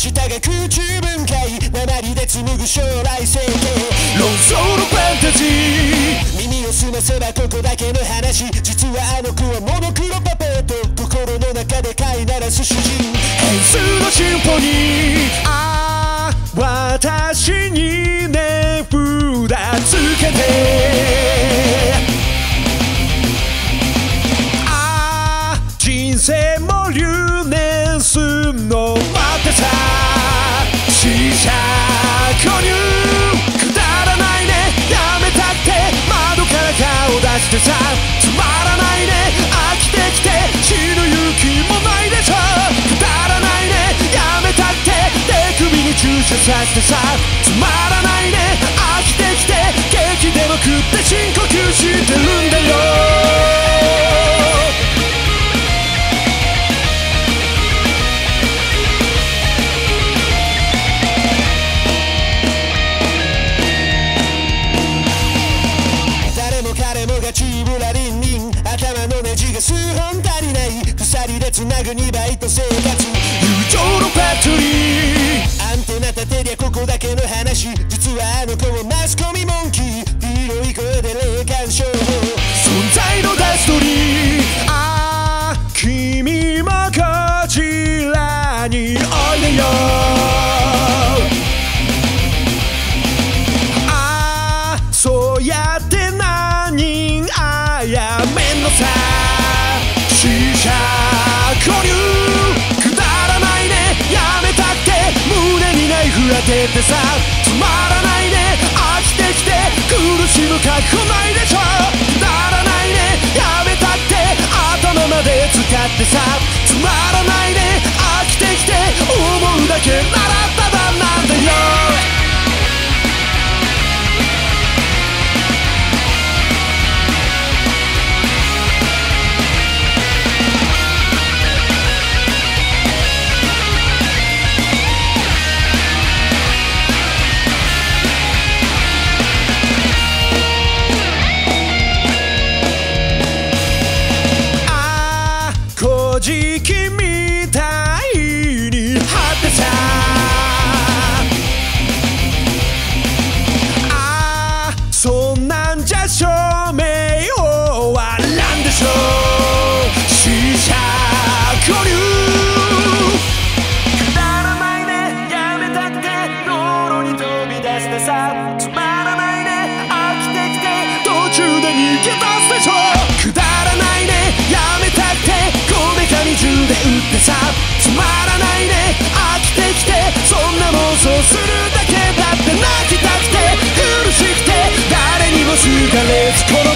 舌が空中分解鉛で紡ぐ将来性形論争のファンタジー耳を澄ませばここだけの話実はあの子はモノクロパペット心の中で飼いならす主人変数のシンフォニーああ私に眠らつけて射させてさつまらないね。飽きてきてケーキでも食って深呼吸してるんだよ。誰も彼もがチーブラリンリン頭のネジが数本足りない。鎖でつなぐ2倍と生活。友情のバッテリやめんのさ。死者交流くだらないね。やめたって。胸にナイフ当ててさ。つまらないさ。つまらないね。飽きてきて。途中で逃げ出すでしょ。くだらないね。やめたくて。こめかみ銃で撃ってさ。つまらないね。飽きてきて。そんな妄想するだけ。だって泣きたくて。苦しくて。誰にも好かれず。この